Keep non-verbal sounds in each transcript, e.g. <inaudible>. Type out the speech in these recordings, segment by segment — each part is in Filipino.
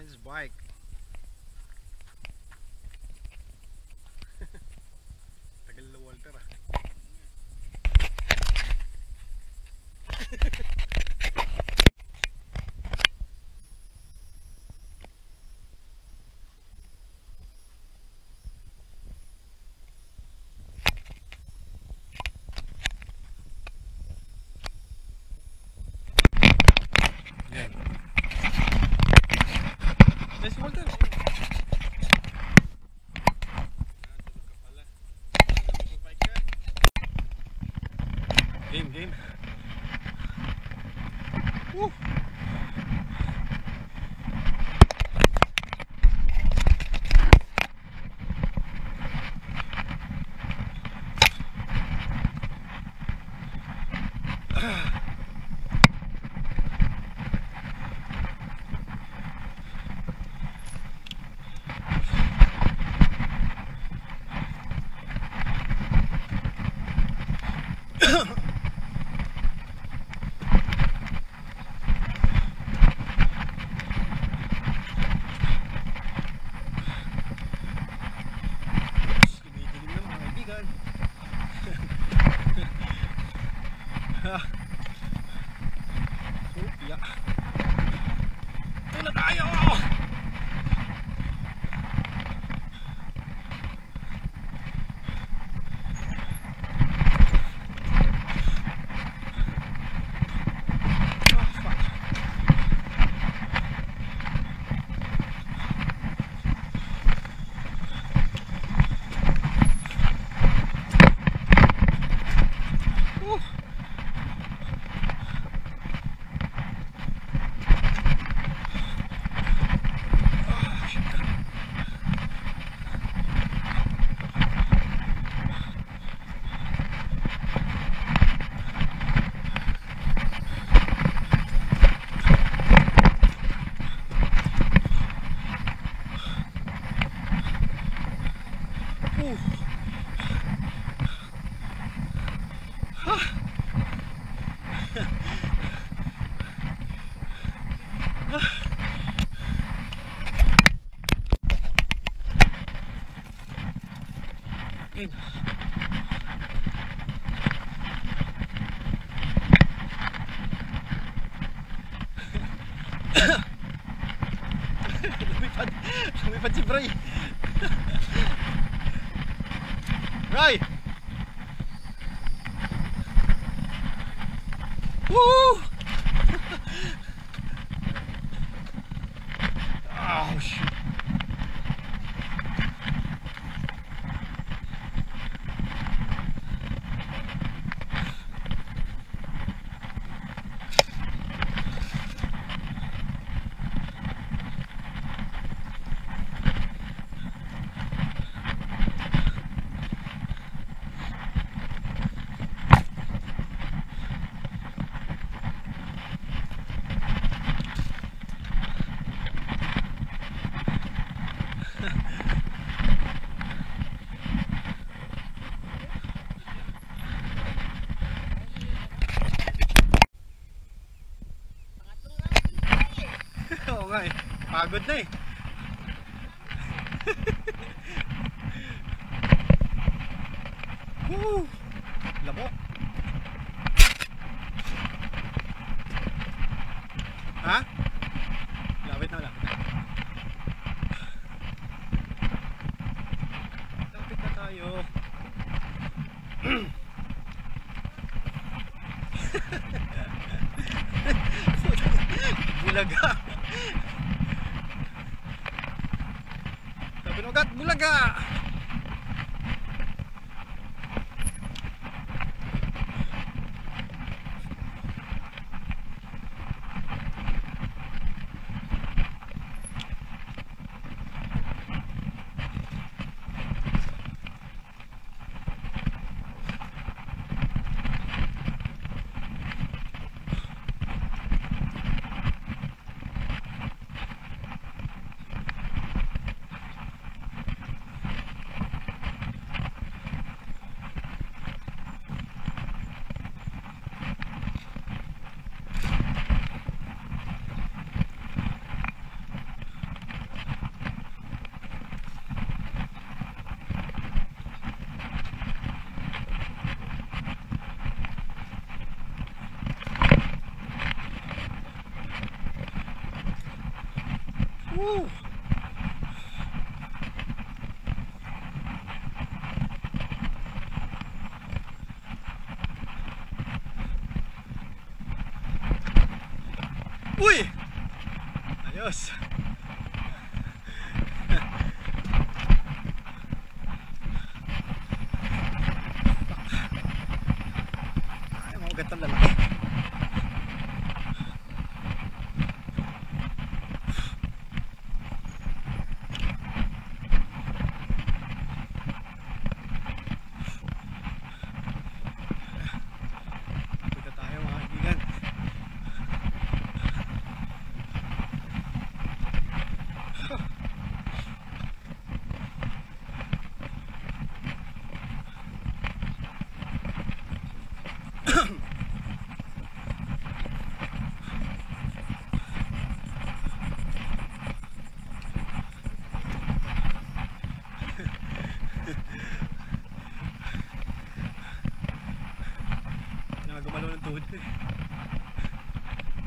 behind his bike. <laughs> Tagal na Walter ah. Gehen, gehen. путь. Выпади, выпади, проехал. Right. Woo! Nga eh. Pagod na eh. <laughs> Woo! Lamok. Ha? Lapit na, lapit na. Lapit na tayo. <laughs> Bulaga. Ugat, bulaga. Uh! Ui! Adiós!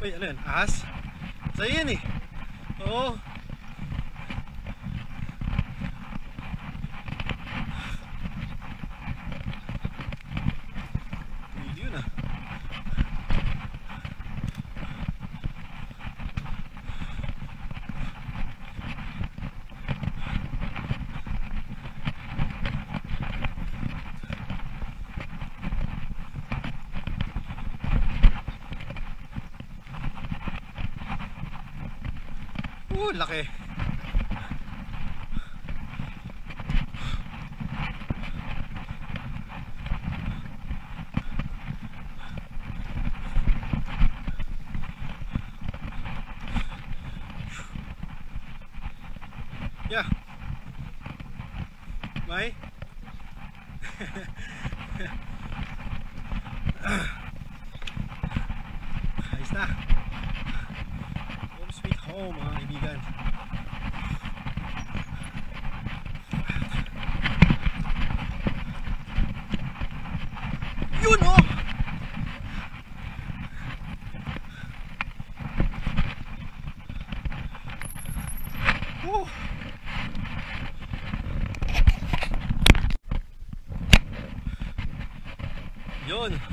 Baik, Len. As. Saya ni. Oh, Oh, laki. Yeah. May? Woo. Yun.